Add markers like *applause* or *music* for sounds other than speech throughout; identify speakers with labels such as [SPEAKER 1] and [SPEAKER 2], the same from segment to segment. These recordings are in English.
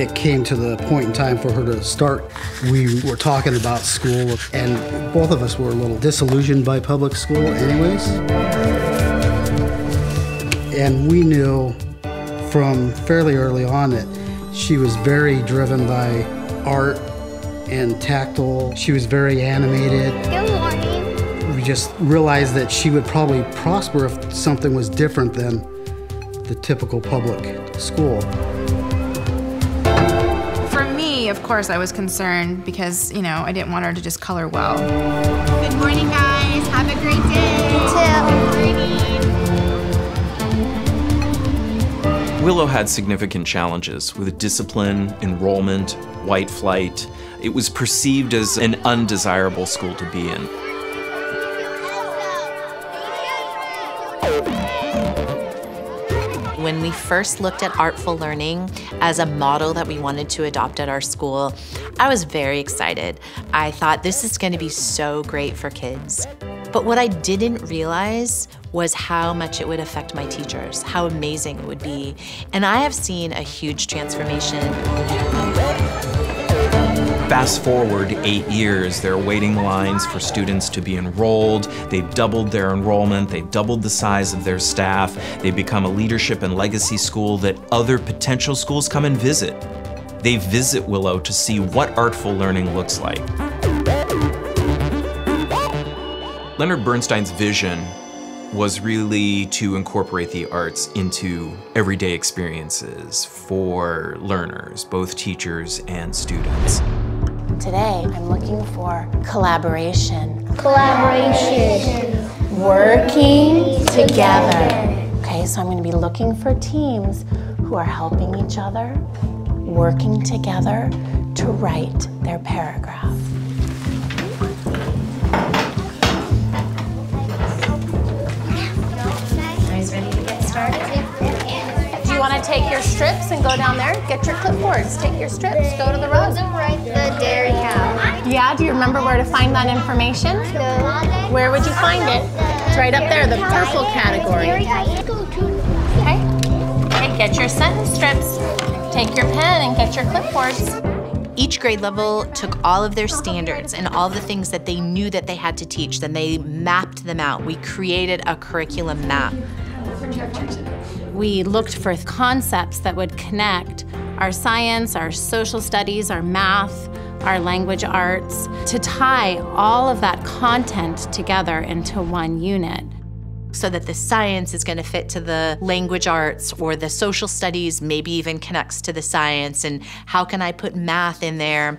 [SPEAKER 1] It came to the point in time for her to start, we were talking about school, and both of us were a little disillusioned by public school, anyways. And we knew from fairly early on that she was very driven by art and tactile. She was very animated.
[SPEAKER 2] Good morning.
[SPEAKER 1] We just realized that she would probably prosper if something was different than the typical public school.
[SPEAKER 3] For me, of course, I was concerned because, you know, I didn't want her to just color well.
[SPEAKER 2] Good morning, guys. Have a great day. You.
[SPEAKER 4] Willow had significant challenges with discipline, enrollment, white flight. It was perceived as an undesirable school to be in.
[SPEAKER 5] When we first looked at artful learning as a model that we wanted to adopt at our school, I was very excited. I thought this is going to be so great for kids. But what I didn't realize was how much it would affect my teachers, how amazing it would be. And I have seen a huge transformation.
[SPEAKER 4] Fast forward eight years, there are waiting lines for students to be enrolled. They've doubled their enrollment, they've doubled the size of their staff. They've become a leadership and legacy school that other potential schools come and visit. They visit Willow to see what artful learning looks like. Leonard Bernstein's vision was really to incorporate the arts into everyday experiences for learners, both teachers and students.
[SPEAKER 5] Today, I'm looking for collaboration,
[SPEAKER 2] Collaboration.
[SPEAKER 5] working together. Okay, so I'm going to be looking for teams who are helping each other, working together to write their paragraph. Guys ready to get started?
[SPEAKER 6] Do you want to take your strips and go down there? Get your clipboards. Take your strips. Go to the road.
[SPEAKER 2] Write the dairy cow.
[SPEAKER 6] Yeah, do you remember where to find that information? Where would you find it? It's right up there, the purple category. Okay. Okay, get your sentence strips. Take your pen and get your clipboards.
[SPEAKER 5] Each grade level took all of their standards and all the things that they knew that they had to teach, then they mapped them out. We created a curriculum map.
[SPEAKER 6] We looked for concepts that would connect our science, our social studies, our math, our language arts, to tie all of that content together into one unit.
[SPEAKER 5] so that the science is going to fit to the language arts or the social studies maybe even connects to the science and how can i put math in there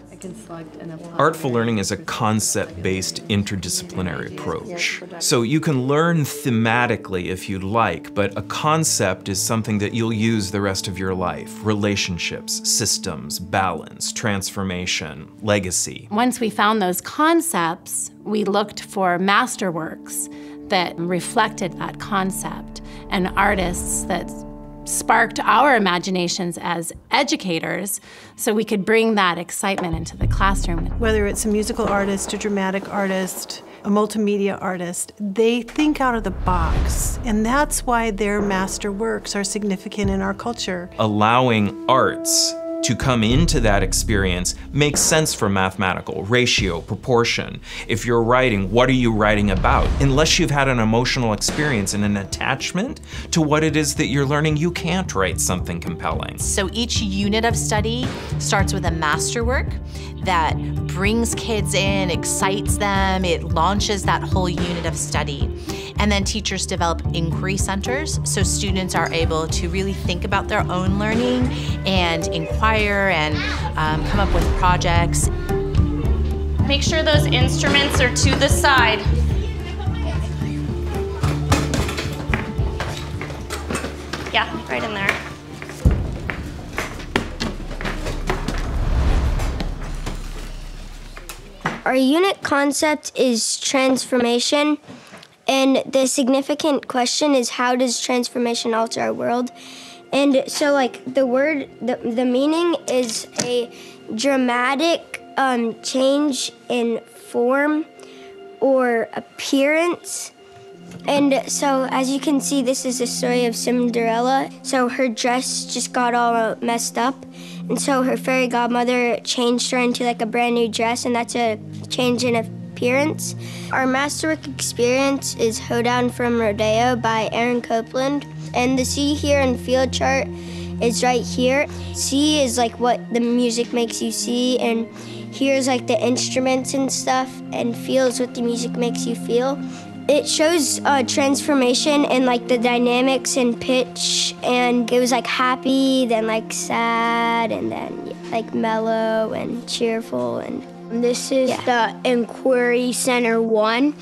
[SPEAKER 4] Artful learning is a concept based interdisciplinary approach. So you can learn thematically if you'd like, but a concept is something that you'll use the rest of your life relationships, systems, balance, transformation, legacy.
[SPEAKER 6] Once we found those concepts, we looked for masterworks that reflected that concept and artists that sparked our imaginations as educators so we could bring that excitement into the classroom.
[SPEAKER 7] whether it's a musical artist, a dramatic artist, a multimedia artist, they think out of the box. And that's why their master works are significant in our culture.
[SPEAKER 4] allowing arts to come into that experience makes sense for mathematical, ratio, proportion. If you're writing, what are you writing about? Unless you've had an emotional experience and an attachment to what it is that you're learning, you can't write something compelling.
[SPEAKER 5] so each unit of study starts with a masterwork that brings kids in excites them it launches that whole unit of study and then teachers develop inquiry centers so students are able to really think about their own learning and inquire and um, come up with projects
[SPEAKER 8] Make sure those instruments are to the side. Yeah, right in there.
[SPEAKER 2] Our unit concept is transformation, and the significant question is how does transformation alter our world? And so, like the word, the, the meaning is a dramatic um, change in form or appearance And so, as you can see, this is the story of Cinderella. So, her dress just got all messed up. And so, her fairy godmother changed her into like a brand new dress, and that's a change in appearance. Our masterwork experience is Hoedown from Rodeo by Aaron Copland. And the see, hear, and feel chart is right here. See is like what the music makes you see, and hears like the instruments and stuff, and feels what the music makes you feel. It shows uh, transformation and like the dynamics and pitch, and it was like happy, then like sad, and then like mellow and cheerful. And this is yeah. the Inquiry Center one.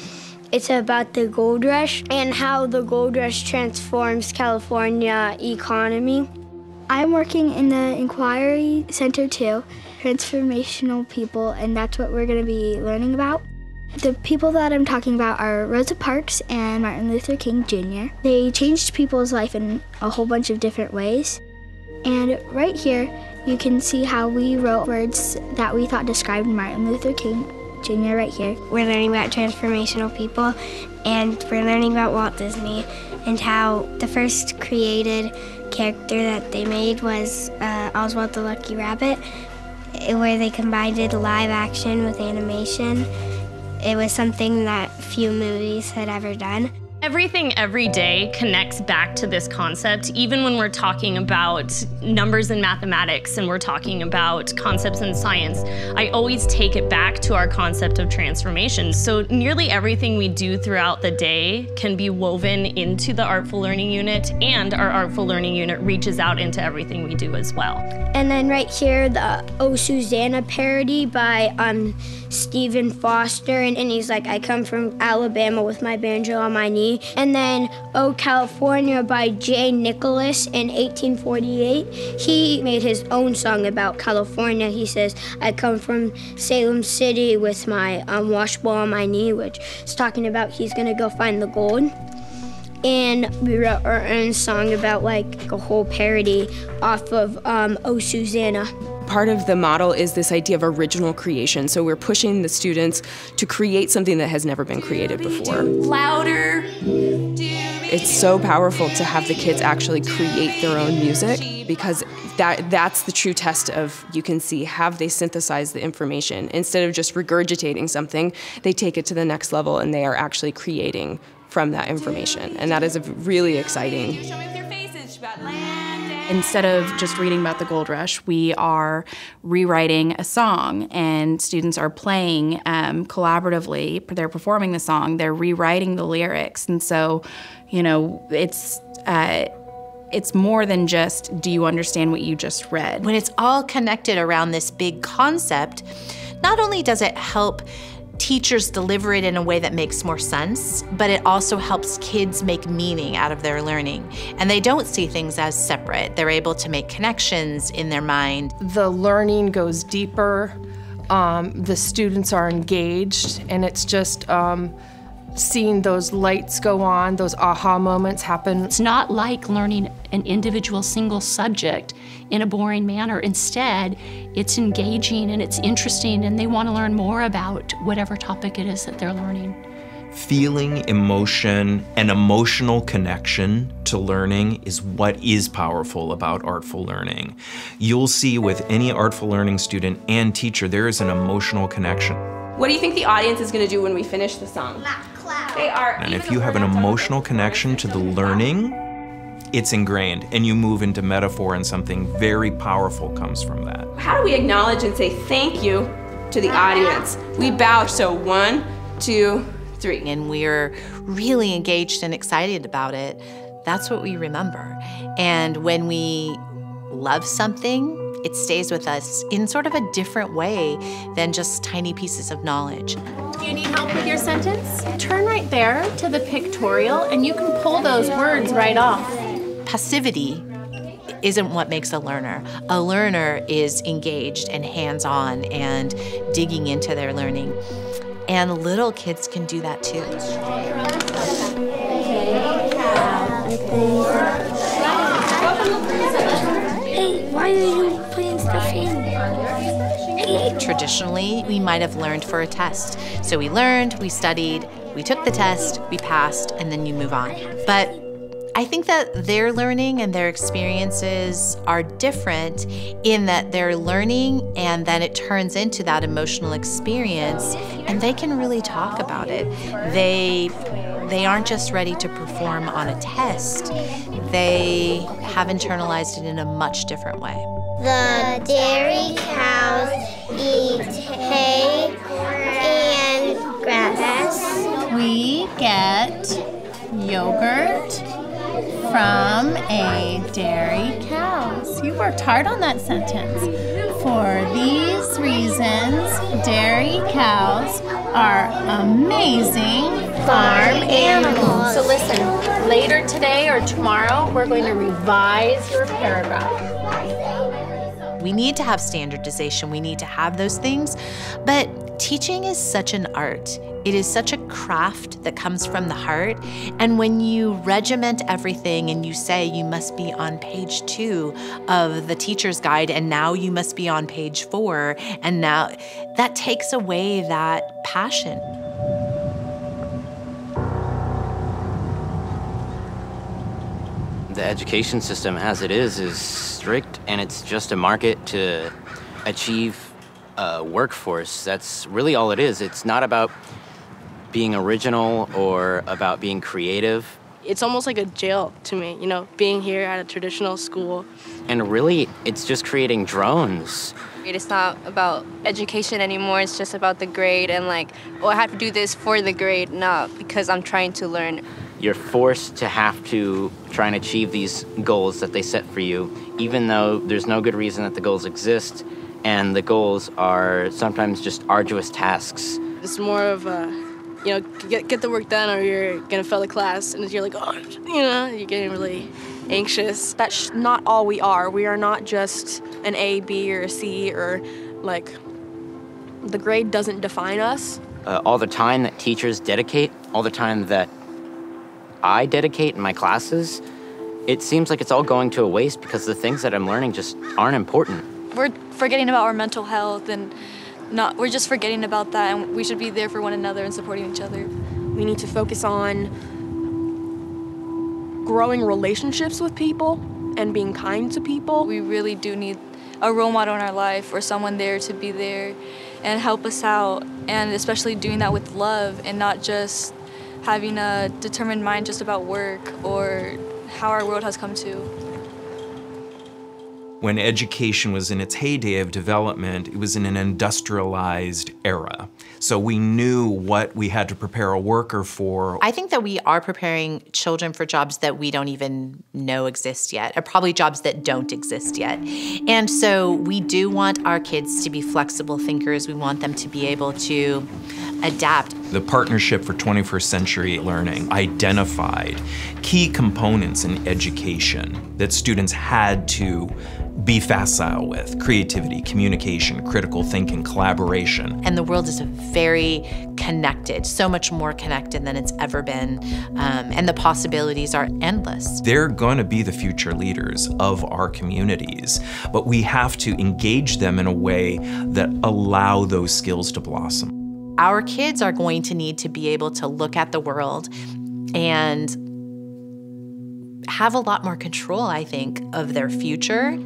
[SPEAKER 2] It's about the gold rush and how the gold rush transforms California economy.
[SPEAKER 9] I'm working in the Inquiry Center too, transformational people, and that's what we're going to be learning about. The people that I'm talking about are Rosa Parks and Martin Luther King Jr. They changed people's life in a whole bunch of different ways. And right here, you can see how we wrote words that we thought described Martin Luther King Jr. right here.
[SPEAKER 2] We're learning about transformational people, and we're learning about Walt Disney and how the first created character that they made was uh, Oswald the Lucky Rabbit, where they combined live action with animation. It was something that few movies had ever done.
[SPEAKER 8] Everything every day connects back to this concept, even when we're talking about numbers and mathematics and we're talking about concepts in science. I always take it back to our concept of transformation. So nearly everything we do throughout the day can be woven into the Artful Learning Unit, and our Artful Learning Unit reaches out into everything we do as well.
[SPEAKER 2] And then right here, the Oh Susanna parody by um, Stephen Foster, and, and he's like, I come from Alabama with my banjo on my knee and then Oh California by Jay Nicholas in 1848. He made his own song about California. He says, I come from Salem City with my um, washbowl on my knee, which is talking about he's gonna go find the gold and we wrote our own song about like a whole parody off of um, Oh Susanna.
[SPEAKER 10] Part of the model is this idea of original creation. So we're pushing the students to create something that has never been created before.
[SPEAKER 5] Louder.
[SPEAKER 10] It's so powerful to have the kids actually create their own music because that that's the true test of you can see have they synthesized the information instead of just regurgitating something they take it to the next level and they are actually creating from that information and that is a really exciting
[SPEAKER 11] Instead of just reading about the gold rush, we are rewriting a song, and students are playing um, collaboratively. They're performing the song, they're rewriting the lyrics, and so, you know, it's. Uh, it's more than just do you understand what you just read?
[SPEAKER 5] When it's all connected around this big concept, not only does it help teachers deliver it in a way that makes more sense, but it also helps kids make meaning out of their learning. And they don't see things as separate. They're able to make connections in their mind.
[SPEAKER 12] The learning goes deeper, um, the students are engaged, and it's just um, seeing those lights go on, those aha moments happen.
[SPEAKER 13] It's not like learning an individual single subject in a boring manner. Instead, it's engaging and it's interesting, and they want to learn more about whatever topic it is that they're learning.
[SPEAKER 4] Feeling emotion and emotional connection to learning is what is powerful about artful learning. You'll see with any artful learning student and teacher, there is an emotional connection.
[SPEAKER 10] What do you think the audience is going to do when we finish the song? They are.
[SPEAKER 4] And if you have an emotional connection to the learning, it's ingrained and you move into metaphor and something very powerful comes from that.
[SPEAKER 10] How do we acknowledge and say thank you to the audience? We bow, so one, two, three.
[SPEAKER 5] And we're really engaged and excited about it. That's what we remember. And when we love something, it stays with us in sort of a different way than just tiny pieces of knowledge.
[SPEAKER 6] Do you need help with your sentence? Turn right there to the pictorial and you can pull those words right off
[SPEAKER 5] passivity isn't what makes a learner. A learner is engaged and hands on and digging into their learning. And little kids can do that too.
[SPEAKER 14] Hey, why are you putting stuff in?
[SPEAKER 5] Traditionally, we might have learned for a test. So we learned, we studied, we took the test, we passed, and then you move on. But I think that their learning and their experiences are different in that they're learning and then it turns into that emotional experience and they can really talk about it. They they aren't just ready to perform on a test. They have internalized it in a much different way.
[SPEAKER 14] The dairy cows eat hay and grass.
[SPEAKER 15] We get yogurt from a dairy cow. You worked hard on that sentence. For these reasons, dairy cows are amazing farm animals.
[SPEAKER 13] So listen, later today or tomorrow, we're going to revise your paragraph.
[SPEAKER 5] We need to have standardization, we need to have those things, but teaching is such an art. It is such a craft that comes from the heart. And when you regiment everything and you say you must be on page two of the teacher's guide, and now you must be on page four, and now that takes away that passion.
[SPEAKER 16] The education system, as it is, is strict and it's just a market to achieve a workforce. That's really all it is. It's not about being original or about being creative.
[SPEAKER 17] It's almost like a jail to me, you know, being here at a traditional school.
[SPEAKER 16] And really, it's just creating drones.
[SPEAKER 18] It's not about education anymore, it's just about the grade and like, oh, I have to do this for the grade, not because I'm trying to learn.
[SPEAKER 16] You're forced to have to try and achieve these goals that they set for you, even though there's no good reason that the goals exist, and the goals are sometimes just arduous tasks.
[SPEAKER 17] It's more of a, you know, get, get the work done or you're gonna fail the class, and you're like, oh, you know, you're getting really anxious.
[SPEAKER 19] That's not all we are. We are not just an A, B, or a C, or like the grade doesn't define us.
[SPEAKER 16] Uh, all the time that teachers dedicate, all the time that I dedicate in my classes, it seems like it's all going to a waste because the things that I'm learning just aren't important.
[SPEAKER 20] We're forgetting about our mental health and not we're just forgetting about that and we should be there for one another and supporting each other.
[SPEAKER 19] We need to focus on growing relationships with people and being kind to people.
[SPEAKER 20] We really do need a role model in our life or someone there to be there and help us out and especially doing that with love and not just having a determined mind just about work or how our world has come to.
[SPEAKER 4] When education was in its heyday of development, it was in an industrialized era. So we knew what we had to prepare a worker for.
[SPEAKER 5] I think that we are preparing children for jobs that we don't even know exist yet, or probably jobs that don't exist yet. And so we do want our kids to be flexible thinkers. We want them to be able to adapt.
[SPEAKER 4] The Partnership for 21st Century Learning identified key components in education that students had to be facile with creativity, communication, critical thinking, collaboration.
[SPEAKER 5] And the world is very connected, so much more connected than it's ever been. Um, and the possibilities are endless.
[SPEAKER 4] They're going to be the future leaders of our communities, but we have to engage them in a way that allow those skills to blossom.
[SPEAKER 5] Our kids are going to need to be able to look at the world and have a lot more control, I think, of their future.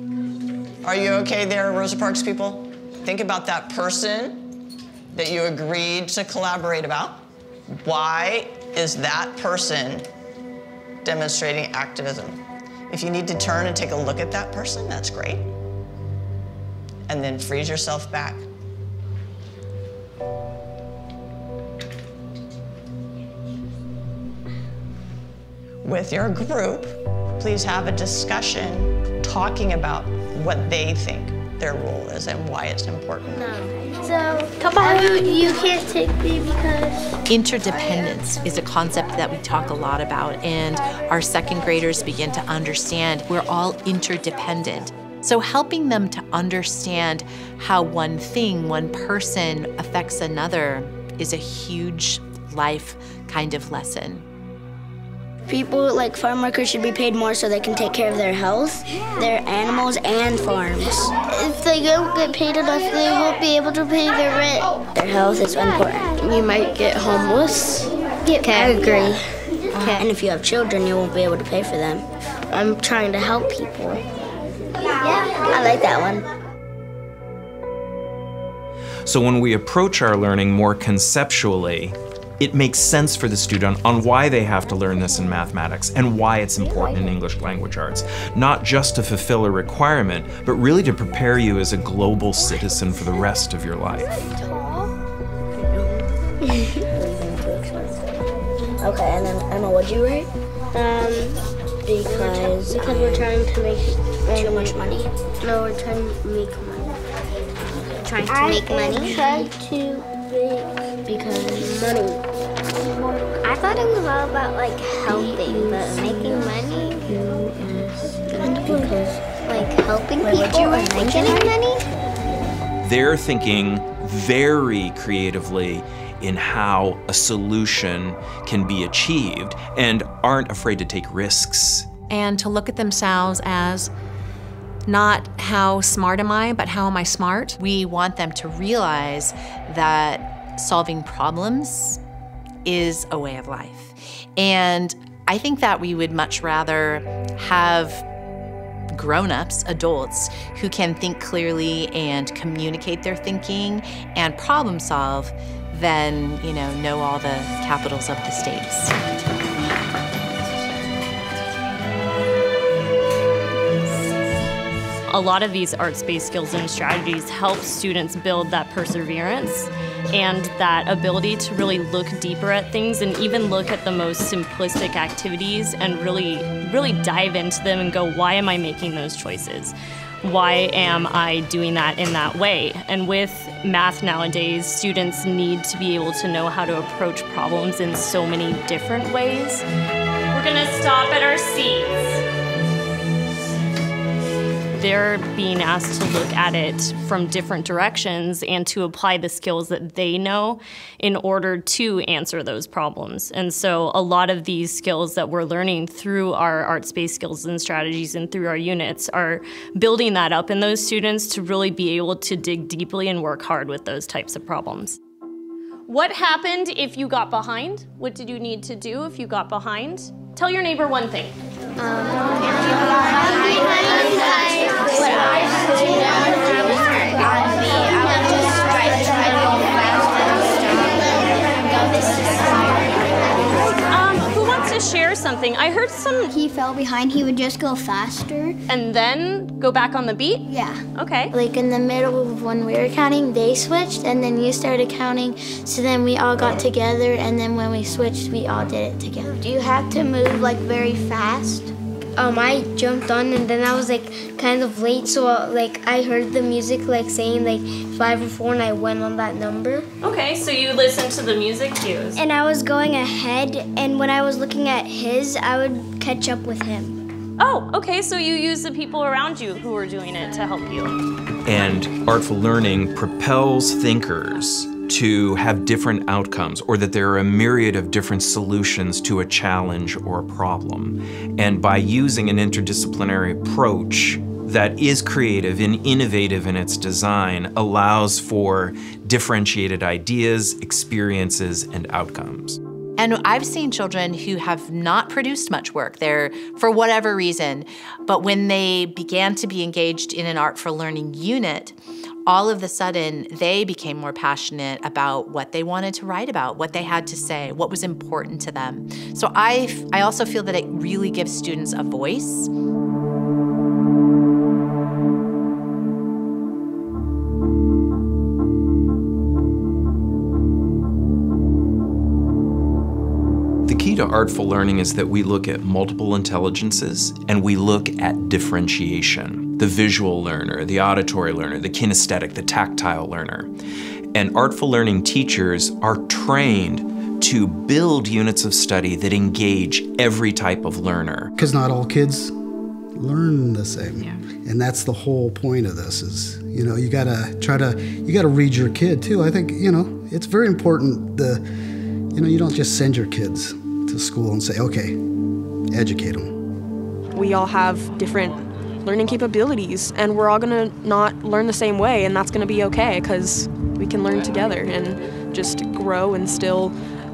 [SPEAKER 21] Are you okay there, Rosa Parks people? Think about that person that you agreed to collaborate about. Why is that person demonstrating activism? If you need to turn and take a look at that person, that's great. And then freeze yourself back. With your group, please have a discussion talking about what they think their role is and why it's important.
[SPEAKER 14] No. So, come Papa, you can't take me because.
[SPEAKER 5] Interdependence is a concept that we talk a lot about, and our second graders begin to understand we're all interdependent. So, helping them to understand how one thing, one person affects another is a huge life kind of lesson.
[SPEAKER 22] People like farm workers should be paid more so they can take care of their health, their animals, and farms.
[SPEAKER 14] If they don't get paid enough, they won't be able to pay their rent.
[SPEAKER 22] Their health is important.
[SPEAKER 14] You might get homeless.
[SPEAKER 22] Okay, I agree. Okay. And if you have children, you won't be able to pay for them.
[SPEAKER 14] I'm trying to help people.
[SPEAKER 22] Yeah, I like that one.
[SPEAKER 4] So when we approach our learning more conceptually, it makes sense for the student on why they have to learn this in mathematics and why it's important in English language arts. Not just to fulfill a requirement, but really to prepare you as a global citizen for the rest of your life. *laughs*
[SPEAKER 22] okay, and then Emma, what'd you write?
[SPEAKER 14] Um,
[SPEAKER 22] because
[SPEAKER 14] because we're trying to make
[SPEAKER 22] too much money.
[SPEAKER 14] No, we're trying to make money.
[SPEAKER 22] Trying to
[SPEAKER 14] I
[SPEAKER 22] make money.
[SPEAKER 14] Trying to make
[SPEAKER 22] because
[SPEAKER 14] money. I thought it was all about like helping, but making money
[SPEAKER 22] because
[SPEAKER 14] like helping people
[SPEAKER 22] you write?
[SPEAKER 14] and
[SPEAKER 22] What'd
[SPEAKER 14] getting money.
[SPEAKER 4] They're thinking very creatively in how a solution can be achieved and aren't afraid to take risks.
[SPEAKER 5] and to look at themselves as not how smart am I, but how am I smart. We want them to realize that solving problems is a way of life. And I think that we would much rather have grown-ups, adults who can think clearly and communicate their thinking and problem solve than, you know, know all the capitals of the states.
[SPEAKER 8] A lot of these arts-based skills and strategies help students build that perseverance and that ability to really look deeper at things and even look at the most simplistic activities and really really dive into them and go why am I making those choices? Why am I doing that in that way? And with math nowadays, students need to be able to know how to approach problems in so many different ways. We're gonna stop at our seats they're being asked to look at it from different directions and to apply the skills that they know in order to answer those problems. And so a lot of these skills that we're learning through our arts-based skills and strategies and through our units are building that up in those students to really be able to dig deeply and work hard with those types of problems. What happened if you got behind? What did you need to do if you got behind? Tell your neighbor one thing. Um, Um, share something? I heard some.
[SPEAKER 14] He fell behind. He would just go faster.
[SPEAKER 8] And then go back on the beat?
[SPEAKER 14] Yeah.
[SPEAKER 8] Okay.
[SPEAKER 14] Like in the middle of when we were counting, they switched, and then you started counting. So then we all got together, and then when we switched, we all did it together. Do you have to move like very fast?
[SPEAKER 23] Um, I jumped on and then I was like kind of late, so uh, like I heard the music like saying like five or four, and I went on that number.
[SPEAKER 8] Okay, so you listen to the music cues.
[SPEAKER 23] And I was going ahead, and when I was looking at his, I would catch up with him.
[SPEAKER 8] Oh, okay, so you use the people around you who are doing it to help you.
[SPEAKER 4] And artful learning propels thinkers to have different outcomes or that there are a myriad of different solutions to a challenge or a problem. And by using an interdisciplinary approach that is creative and innovative in its design allows for differentiated ideas, experiences, and outcomes.
[SPEAKER 5] And I've seen children who have not produced much work there for whatever reason, but when they began to be engaged in an artful learning unit, all of a sudden they became more passionate about what they wanted to write about, what they had to say, what was important to them. So I, I also feel that it really gives students a voice.
[SPEAKER 4] To artful learning is that we look at multiple intelligences and we look at differentiation. The visual learner, the auditory learner, the kinesthetic, the tactile learner. And artful learning teachers are trained to build units of study that engage every type of learner.
[SPEAKER 24] Because not all kids learn the same. And that's the whole point of this is, you know, you gotta try to, you gotta read your kid too. I think, you know, it's very important the, you know, you don't just send your kids to school and say, okay, educate them.
[SPEAKER 19] We all have different learning capabilities, and we're all gonna not learn the same way, and that's gonna be okay because we can learn together and just grow and still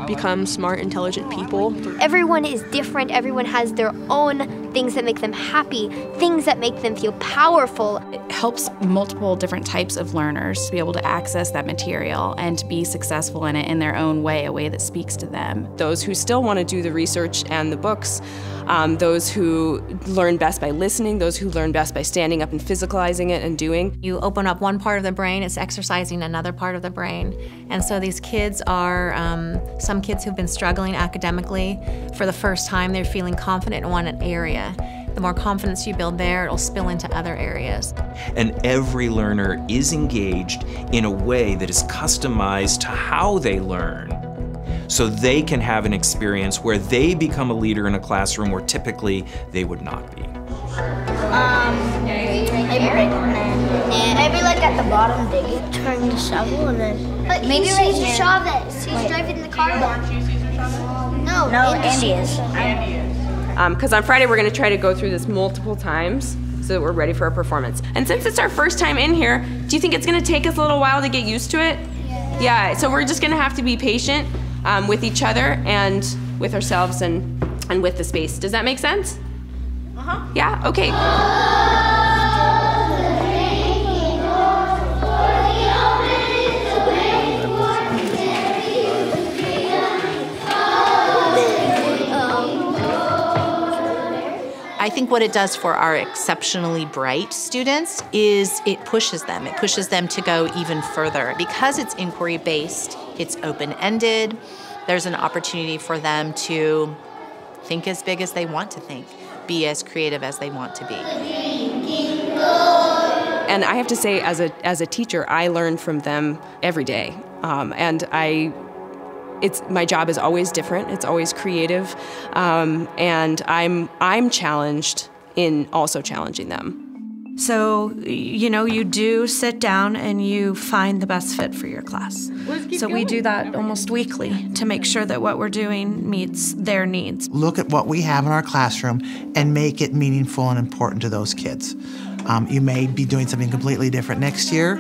[SPEAKER 19] become smart, intelligent people.
[SPEAKER 25] Everyone is different. Everyone has their own things that make them happy, things that make them feel powerful.
[SPEAKER 11] It helps multiple different types of learners to be able to access that material and to be successful in it in their own way, a way that speaks to them.
[SPEAKER 10] Those who still want to do the research and the books, um, those who learn best by listening, those who learn best by standing up and physicalizing it and doing.
[SPEAKER 26] You open up one part of the brain, it's exercising another part of the brain. And so these kids are, um, some kids who've been struggling academically, for the first time they're feeling confident in one area. The more confidence you build there, it'll spill into other areas.
[SPEAKER 4] And every learner is engaged in a way that is customized to how they learn so they can have an experience where they become a leader in a classroom where typically they would not be.
[SPEAKER 22] Um, maybe right there. Maybe like at the bottom, dig turn the shovel, and then.
[SPEAKER 23] But
[SPEAKER 22] maybe
[SPEAKER 23] he's
[SPEAKER 22] right.
[SPEAKER 23] Chavez. He's
[SPEAKER 22] Wait.
[SPEAKER 23] driving the car. No,
[SPEAKER 22] No,
[SPEAKER 23] Andy
[SPEAKER 22] Andy is.
[SPEAKER 10] Because on Friday we're going to try to go through this multiple times so that we're ready for our performance. And since it's our first time in here, do you think it's going to take us a little while to get used to it? Yeah. Yeah, so we're just going to have to be patient um, with each other and with ourselves and, and with the space. Does that make sense? Uh-huh. Yeah? Okay.
[SPEAKER 5] I think what it does for our exceptionally bright students is it pushes them. It pushes them to go even further. Because it's inquiry based, it's open ended, there's an opportunity for them to think as big as they want to think, be as creative as they want to be.
[SPEAKER 10] And I have to say, as a as a teacher, I learn from them every day, um, and I. It's my job is always different. It's always creative, um, and I'm I'm challenged in also challenging them.
[SPEAKER 27] So, you know, you do sit down and you find the best fit for your class. So, we do that almost weekly to make sure that what we're doing meets their needs.
[SPEAKER 28] Look at what we have in our classroom and make it meaningful and important to those kids. Um, you may be doing something completely different next year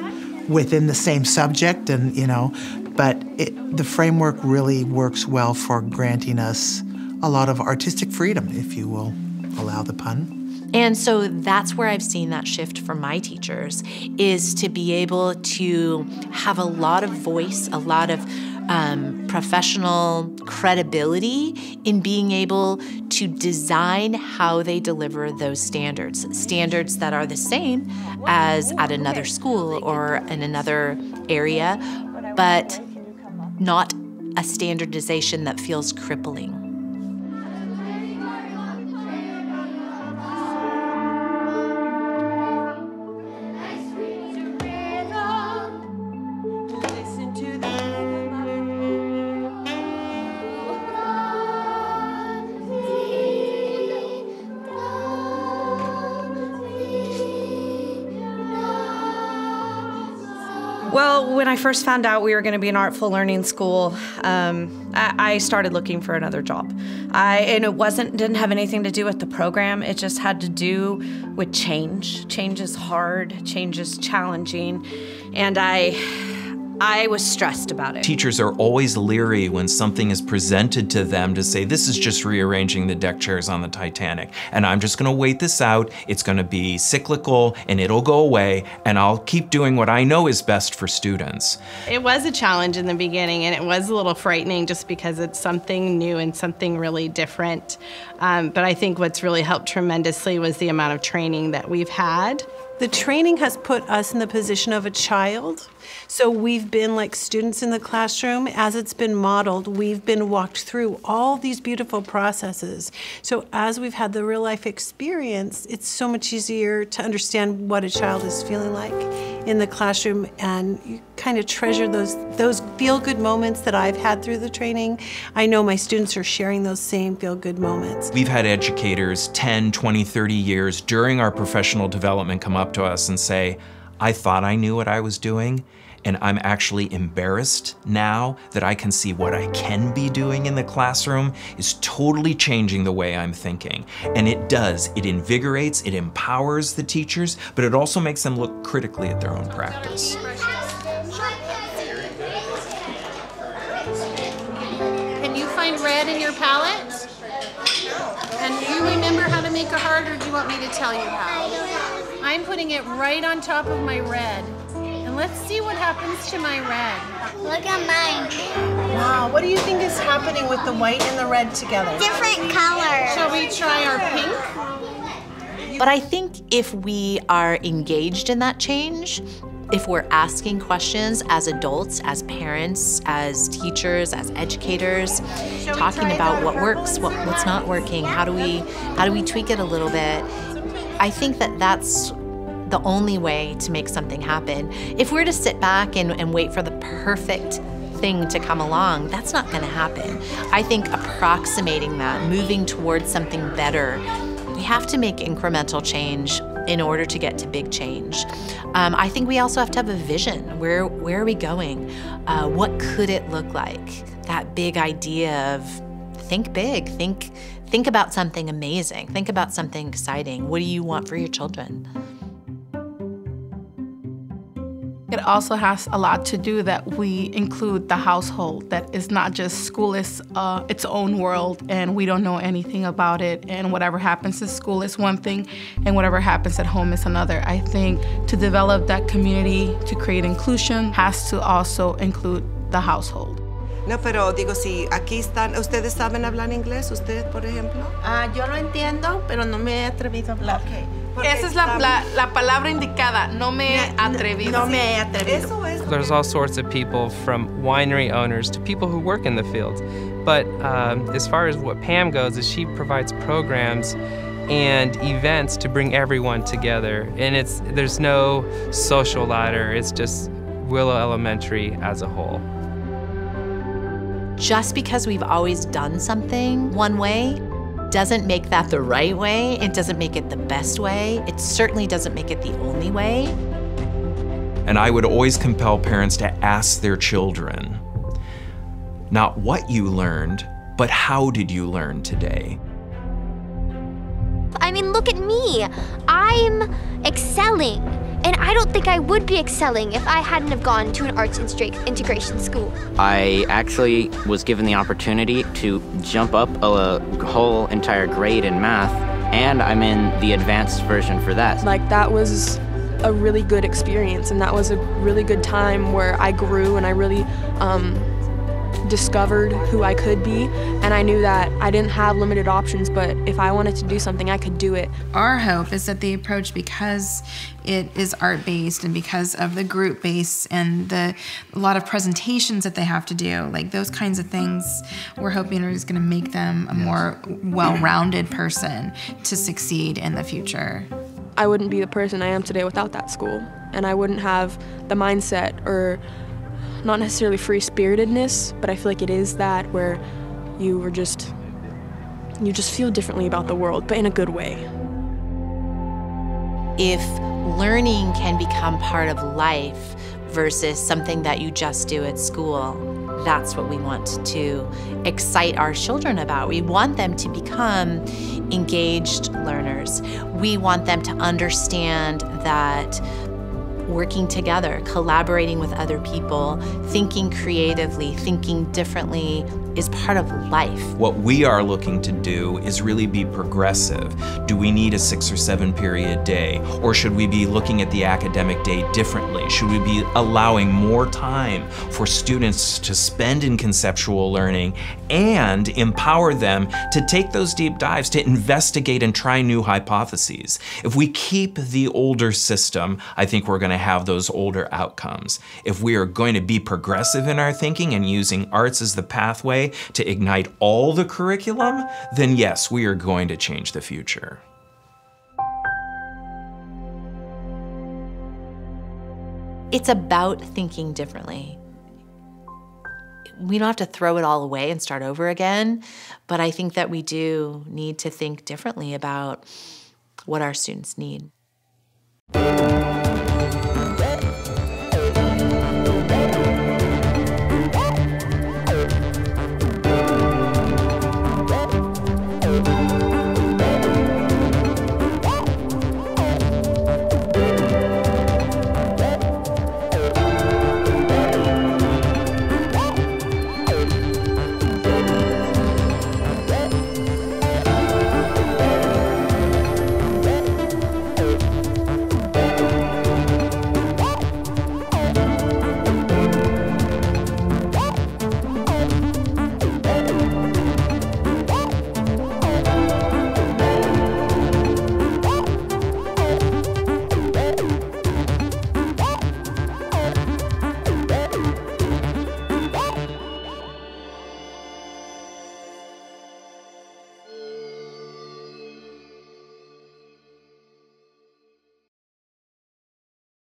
[SPEAKER 28] within the same subject, and you know, but it, the framework really works well for granting us a lot of artistic freedom, if you will allow the pun.
[SPEAKER 5] And so that's where I've seen that shift from my teachers is to be able to have a lot of voice, a lot of um, professional credibility in being able to design how they deliver those standards. Standards that are the same as at another school or in another area, but not a standardization that feels crippling.
[SPEAKER 27] I first found out we were going to be an artful learning school, um, I, I started looking for another job. I and it wasn't didn't have anything to do with the program. It just had to do with change. Change is hard. Change is challenging, and I I was stressed about it.
[SPEAKER 4] Teachers are always leery when something is presented to them to say, this is just rearranging the deck chairs on the Titanic. And I'm just gonna wait this out. It's gonna be cyclical and it'll go away. And I'll keep doing what I know is best for students.
[SPEAKER 29] It was a challenge in the beginning, and it was a little frightening just because it's something new and something really different. Um, but I think what's really helped tremendously was the amount of training that we've had.
[SPEAKER 30] The training has put us in the position of a child. So we've been like students in the classroom as it's been modeled. We've been walked through all these beautiful processes. So as we've had the real life experience, it's so much easier to understand what a child is feeling like in the classroom and you kind of treasure those those feel good moments that I've had through the training. I know my students are sharing those same feel good moments.
[SPEAKER 4] We've had educators 10, 20, 30 years during our professional development come up to us and say, I thought I knew what I was doing, and I'm actually embarrassed now that I can see what I can be doing in the classroom is totally changing the way I'm thinking. And it does. It invigorates, it empowers the teachers, but it also makes them look critically at their own practice.
[SPEAKER 31] Can you find red in your palette? And do you remember how to make a heart or do you want me to tell you how? I'm putting it right on top of my red. And let's see what happens to my red.
[SPEAKER 23] Look at mine.
[SPEAKER 30] Wow, what do you think is happening with the white and the red together?
[SPEAKER 23] Different colors.
[SPEAKER 31] Shall we try our pink?
[SPEAKER 5] But I think if we are engaged in that change, if we're asking questions as adults, as parents, as teachers, as educators, talking about what works, what, what's not working, how do we how do we tweak it a little bit? I think that that's the only way to make something happen. If we're to sit back and, and wait for the perfect thing to come along, that's not going to happen. I think approximating that, moving towards something better, we have to make incremental change in order to get to big change. Um, I think we also have to have a vision. Where where are we going? Uh, what could it look like? That big idea of think big. Think think about something amazing. Think about something exciting. What do you want for your children?
[SPEAKER 32] Also has a lot to do that we include the household, that is not just school is uh, its own world and we don't know anything about it and whatever happens at school is one thing and whatever happens at home is another. I think to develop that community, to create inclusion, has to also include the household.
[SPEAKER 33] No, pero digo, si aquí están, ¿ustedes saben hablar inglés? ¿Ustedes, por ejemplo?
[SPEAKER 32] Ah, yo lo entiendo, pero no me he atrevido a hablar.
[SPEAKER 33] Okay.
[SPEAKER 32] Esa es la, la, la, palabra indicada, no me he atrevido.
[SPEAKER 33] No me he atrevido.
[SPEAKER 34] There's all sorts of people from winery owners to people who work in the field. But um, as far as what Pam goes, is she provides programs and events to bring everyone together. And it's there's no social ladder. It's just Willow Elementary as a whole.
[SPEAKER 5] Just because we've always done something one way doesn't make that the right way. It doesn't make it the best way. It certainly doesn't make it the only way.
[SPEAKER 4] And I would always compel parents to ask their children not what you learned, but how did you learn today?
[SPEAKER 25] I mean, look at me. I'm excelling. And I don't think I would be excelling if I hadn't have gone to an arts and stra integration school.
[SPEAKER 16] I actually was given the opportunity to jump up a whole entire grade in math, and I'm in the advanced version for that.
[SPEAKER 19] Like, that was a really good experience, and that was a really good time where I grew and I really um, discovered who I could be, and I knew that I didn't have limited options, but if I wanted to do something, I could do it.
[SPEAKER 35] Our hope is that the approach, because it is art based and because of the group base and the a lot of presentations that they have to do, like those kinds of things, we're hoping is going to make them a more well rounded person to succeed in the future.
[SPEAKER 19] I wouldn't be the person I am today without that school, and I wouldn't have the mindset or not necessarily free spiritedness, but I feel like it is that where you were just you just feel differently about the world, but in a good way.
[SPEAKER 5] If learning can become part of life versus something that you just do at school, that's what we want to excite our children about. We want them to become engaged learners. We want them to understand that working together, collaborating with other people, thinking creatively, thinking differently is part of life.
[SPEAKER 4] What we are looking to do is really be progressive. Do we need a six or seven period day? Or should we be looking at the academic day differently? Should we be allowing more time for students to spend in conceptual learning and empower them to take those deep dives, to investigate and try new hypotheses? If we keep the older system, I think we're going to have those older outcomes. If we are going to be progressive in our thinking and using arts as the pathway to ignite all the curriculum, then yes, we are going to change the future.
[SPEAKER 5] It's about thinking differently. We don't have to throw it all away and start over again, but I think that we do need to think differently about what our students need.